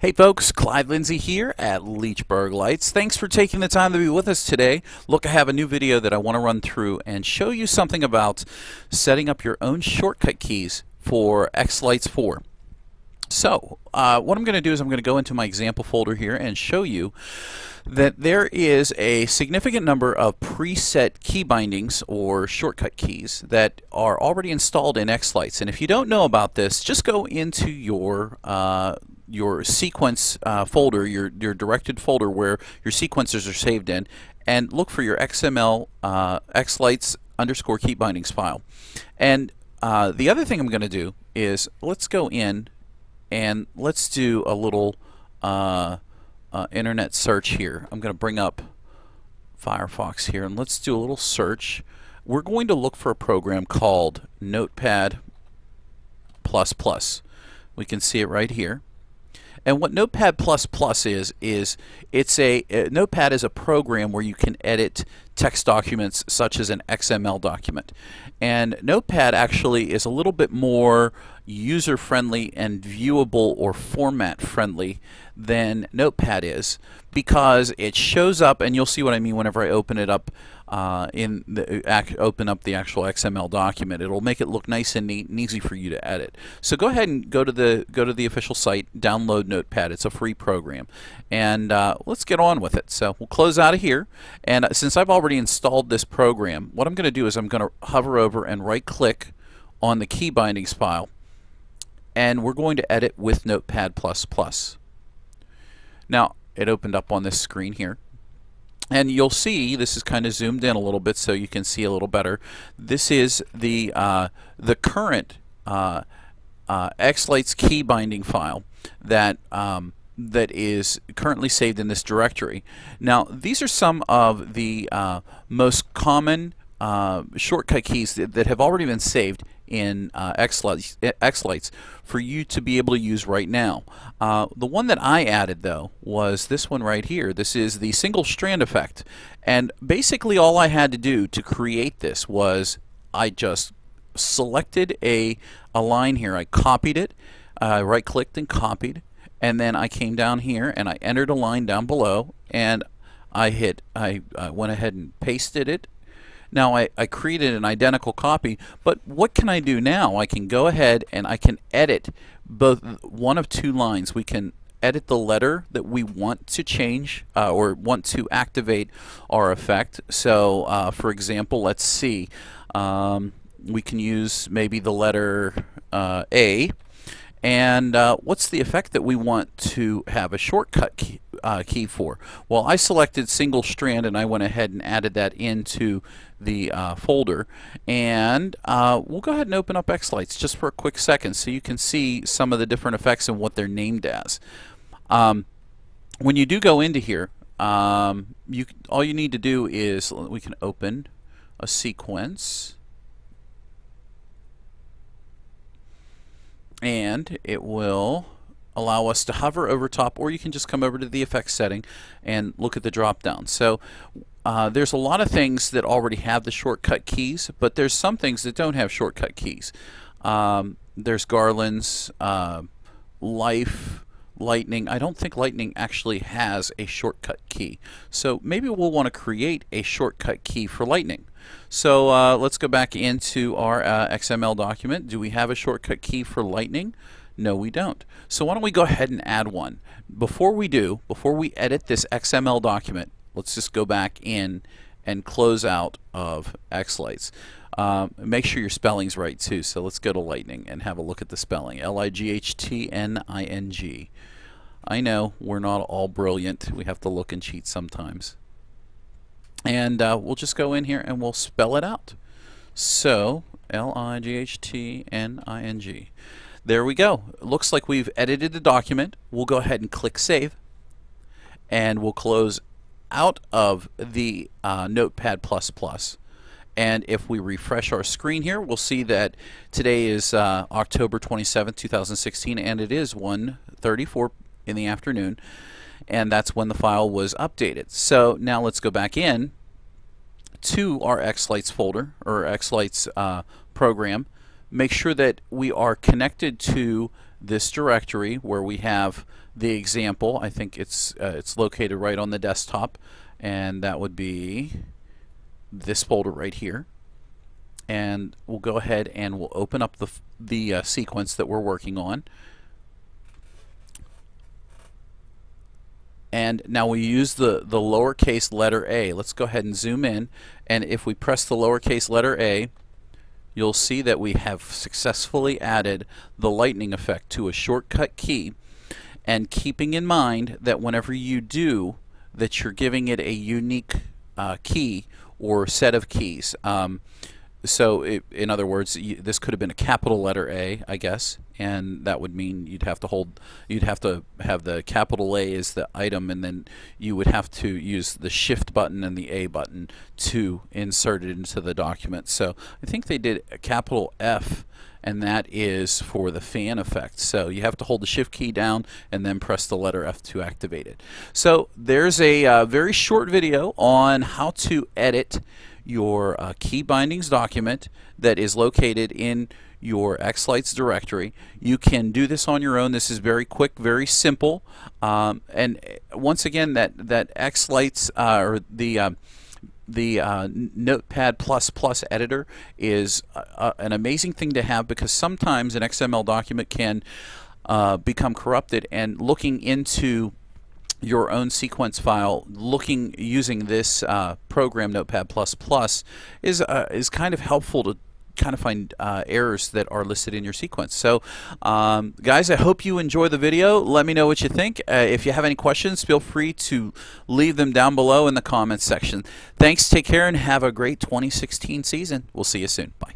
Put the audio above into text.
Hey folks, Clyde Lindsay here at Leechburg Lights. Thanks for taking the time to be with us today. Look, I have a new video that I want to run through and show you something about setting up your own shortcut keys for X-Lights 4. So, uh, what I'm going to do is I'm going to go into my example folder here and show you that there is a significant number of preset key bindings or shortcut keys that are already installed in X-Lights. And if you don't know about this, just go into your uh, your sequence uh, folder, your, your directed folder where your sequencers are saved in, and look for your XML uh, xlights underscore key bindings file. And uh, the other thing I'm going to do is let's go in and let's do a little uh, uh, internet search here. I'm going to bring up Firefox here and let's do a little search. We're going to look for a program called Notepad++. We can see it right here. And what Notepad++ is, is it's a, uh, Notepad is a program where you can edit text documents such as an XML document. And Notepad actually is a little bit more user-friendly and viewable or format-friendly than Notepad is because it shows up, and you'll see what I mean whenever I open it up uh, in the open up the actual XML document. It'll make it look nice and neat and easy for you to edit. So go ahead and go to the go to the official site, download Notepad. It's a free program, and uh, let's get on with it. So we'll close out of here, and uh, since I've already installed this program, what I'm going to do is I'm going to hover over and right-click on the key bindings file, and we're going to edit with Notepad++. Now it opened up on this screen here and you'll see this is kind of zoomed in a little bit so you can see a little better. This is the uh, the current uh, uh, key binding file that um, that is currently saved in this directory. Now these are some of the uh, most common uh, shortcut keys that, that, have already been saved in uh, X-Lights for you to be able to use right now. Uh, the one that I added though was this one right here. This is the single strand effect and basically all I had to do to create this was I just selected a, a line here. I copied it, uh, right clicked and copied and then I came down here and I entered a line down below and I hit I, I went ahead and pasted it now I, I created an identical copy, but what can I do now? I can go ahead and I can edit both one of two lines. We can edit the letter that we want to change uh, or want to activate our effect. So uh, for example, let's see. Um, we can use maybe the letter uh, A and uh, what's the effect that we want to have a shortcut key, uh, key, for? Well, I selected single strand and I went ahead and added that into the uh, folder. And uh, we'll go ahead and open up X-Lights just for a quick second so you can see some of the different effects and what they're named as. Um, when you do go into here, um, you all you need to do is we can open a sequence and it will allow us to hover over top or you can just come over to the effects setting and look at the drop down so uh, there's a lot of things that already have the shortcut keys but there's some things that don't have shortcut keys. Um, there's garlands uh, life lightning. I don't think lightning actually has a shortcut key. So maybe we'll want to create a shortcut key for lightning. So uh, let's go back into our uh, XML document. Do we have a shortcut key for Lightning? No, we don't. So why don't we go ahead and add one. Before we do, before we edit this XML document, let's just go back in and close out of X-Lights. Uh, make sure your spelling's right too. So let's go to Lightning and have a look at the spelling. L-I-G-H-T-N-I-N-G. I know we're not all brilliant. We have to look and cheat sometimes. And uh, we'll just go in here and we'll spell it out. So, L-I-G-H-T-N-I-N-G. There we go. It looks like we've edited the document. We'll go ahead and click Save. And we'll close out of the uh, Notepad++. And if we refresh our screen here, we'll see that today is uh, October 27, 2016, and it is 1.34 in the afternoon and that's when the file was updated. So now let's go back in to our X-Lights folder or X-Lights uh, program. Make sure that we are connected to this directory where we have the example. I think it's uh, it's located right on the desktop, and that would be this folder right here. And we'll go ahead and we'll open up the the uh, sequence that we're working on. and now we use the the lowercase letter a let's go ahead and zoom in and if we press the lowercase letter a you'll see that we have successfully added the lightning effect to a shortcut key and keeping in mind that whenever you do that you're giving it a unique uh, key or set of keys. Um, so it, in other words you, this could have been a capital letter A I guess and that would mean you'd have to hold you'd have to have the capital A as the item and then you would have to use the shift button and the A button to insert it into the document. So I think they did a capital F and that is for the fan effect. So you have to hold the shift key down and then press the letter F to activate it. So there's a uh, very short video on how to edit your uh, key bindings document that is located in your Xlights directory. You can do this on your own. This is very quick, very simple. Um, and uh, once again, that that Xlights uh, or the uh, the uh, Notepad++ editor is uh, uh, an amazing thing to have because sometimes an XML document can become corrupted and looking into your own sequence file looking using this uh, program notepad++ is uh, is kind of helpful to kind of find uh, errors that are listed in your sequence. So um, guys, I hope you enjoy the video. Let me know what you think. Uh, if you have any questions, feel free to leave them down below in the comments section. Thanks, take care, and have a great 2016 season. We'll see you soon. Bye.